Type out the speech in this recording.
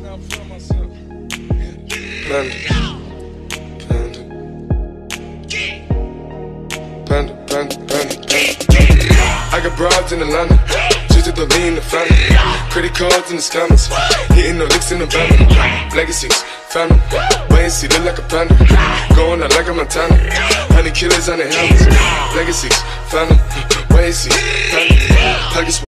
Panda. Panda. Panda, panda, panda. panda. I got bribes in Atlanta. Just to the lean the family. Credit cards in the scammers. Hitting the licks in the van. Legacies, family. Wait and see, look like a panda. Going out like a Montana. Honey killers on the helmets. Legacies, family. Wait and see, family.